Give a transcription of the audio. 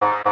Bye.